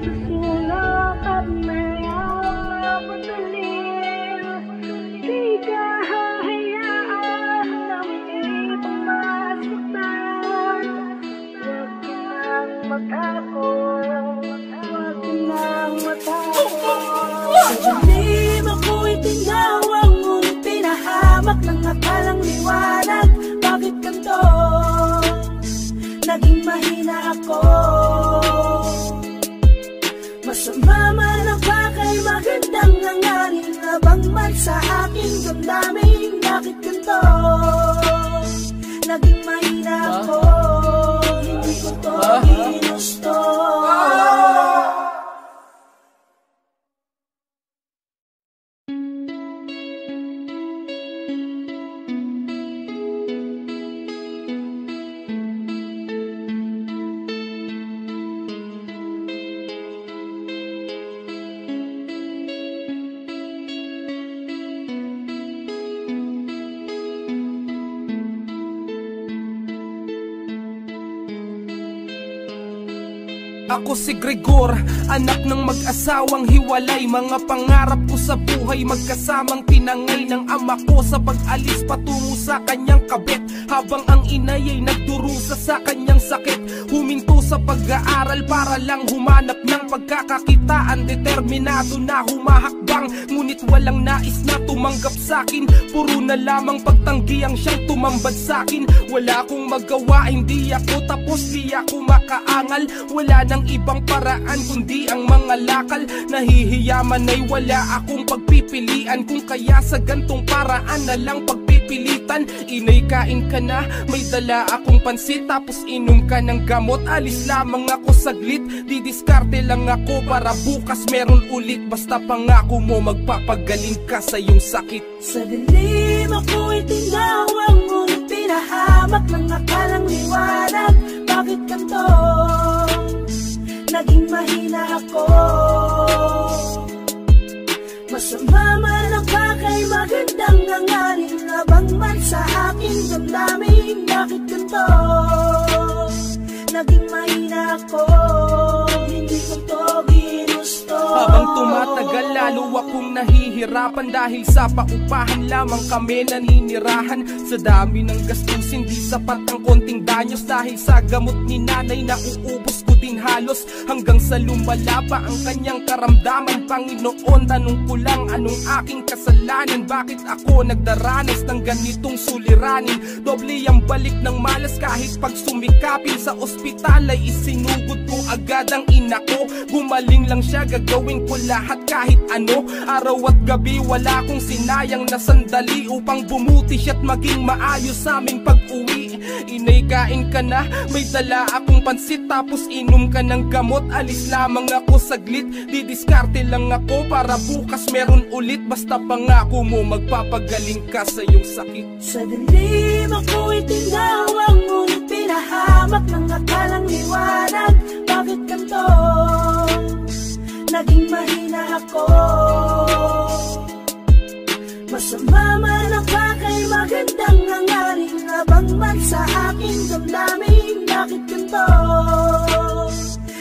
Susulat at may mapadalin Di ka hahayaan na may pamasaktan Huwag ka nang matakot Huwag ka matakot Sa dilim ako'y tinawag Ngunit pinahamak ng akal aking damdamin Ako si Gregor, anak ng mag-asawang hiwalay. Mga pangarap ko sa buhay magkasamang tinangay Ng ama ko. Sa pag-alis patungo sa kanyang kabit Habang ang inay ay nagdurusa sa kanyang sakit. Huminto sa pag-aaral para lang humanap ng pagkakakitaan Determinado na humahakbang Ngunit walang nais na tumanggap sa akin. Puro na lamang pagtanggi ang siyang tumambad sa akin. Wala akong magawa, hindi ako tapos, di ako makaangal. Wala nang ibang paraan kundi ang mga lakal. Nahihiyaman ay wala akong pagpipilian. Kung kaya sa gantong paraan na lang pagpipilitan Inay kain ka na, may dala akong pansit Tapos inom ka ng gamot, alis lamang ako saglit Didiskarte lang ako para bukas meron ulit. Basta pangako mo magpapagaling ka sa iyong sakit. Sa dilim ako'y tinawang Ngunit pinahamak ng akalang liwanag. Bakit ganito? Naging mahina ako Masama man ang bakay Magandang nangaling Labang man sa aking damdamin Bakit ganito? Naging mahina ako Hindi ko to Habang tumatagal lalo akong nahihirapan Dahil sa paupahan lamang kami naninirahan. Sa dami ng gastusin di sapat ang konting danyos Dahil sa gamot ni nanay nauubos ko din halos. Hanggang sa lumalaba ang kanyang karamdaman Panginoon tanong ko lang anong aking kasalanan? Bakit ako nagdaranas ng ganitong suliranin? Doble ang balik ng malas kahit pag sumikapin Sa ospital ay isinugod ko agad ang ina ko. Gumaling lang siya gagawin ko lahat kahit ano. Araw at gabi wala akong sinayang na sandali Upang bumuti siya't maging maayos sa aming pag-uwi. Inay kain ka na, may dala akong pansit Tapos inom ka ng gamot, alis lamang ako saglit. Didiskarte lang ako para bukas meron ulit. Basta pangako mo magpapagaling ka sa iyong sakit. Sa dilim ako'y tinawang Ngunit pinahamak ng akalang liwanag. Bakit ganito? Naging mahina ako Masama man ang bakay Magandang nangaring Habang man sa aking damdamin Bakit ganito?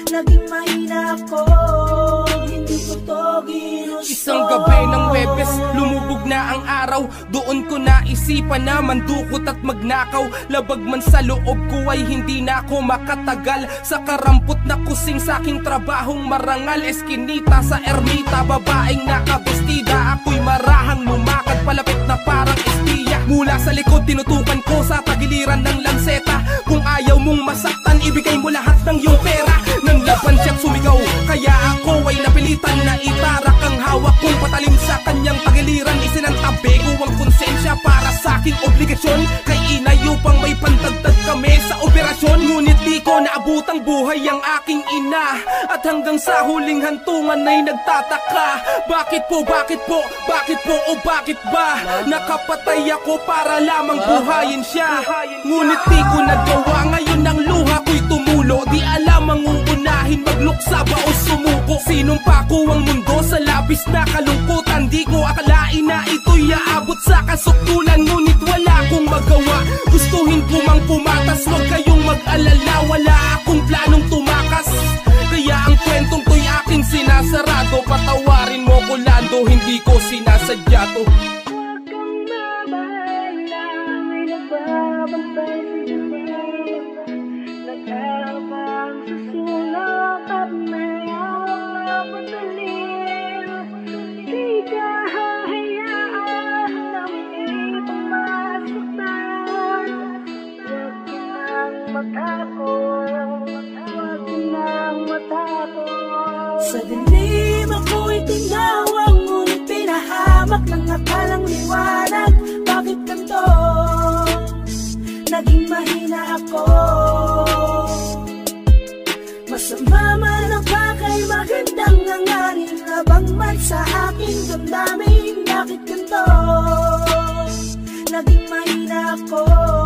Naging mahina ako Hindi ko to ginusto. Isang gabi ng Webes, lumubog na ang araw. Doon ko naisipan na mandukot at magnakaw. Labag man sa loob ko ay hindi na ako makatagal. Sa karampot na kusing sa aking trabahong marangal. Eskinita sa ermita, babaeng nakabestida. Ako'y marahang lumakad palapit na parang espiya. Mula sa likod tinutukan ko sa tagiliran ng lanseta. Kung ayaw mong masaktan, ibigay mo lahat ng iyong pera sumigaw, kaya ako ay napilitan na itarak ang hawak kong patalim sa kanyang tagiliran Isinantabi ko ang konsensya para sa aking obligasyon. Kay inay upang may pantagtag kami sa operasyon. Ngunit di ko naabutang buhay ang aking ina. At hanggang sa huling hantungan ay nagtataka. Bakit po, bakit po, bakit po o bakit ba? Nakapatay ako para lamang buhayin siya. Ngunit di ko nagawa. Ngayon ang luha ko'y tumulo. Di alam ang uunahin magluksa ba o sumuko? Sinumpa ko ang mundo? Sa labis na kalungkutan Di ko akalain na ito'y aabot sa kasuktulan. Ngunit wala akong magawa. Gustuhin ko mang pumatas. Huwag kayong mag-alala. Wala akong planong tumakas. Kaya ang kwentong to'y aking sinasarado. Patawarin mo ko Lando. Hindi ko sinasadya to matakot, huwag nang matakot Sa dilim ako'y tinawang Ngunit pinahamak ng akalang liwanag Bakit ganito? Naging mahina ako Masama man ang bakay Magandang nangarin Labang man sa aking damdamin Bakit ganito? Naging mahina ako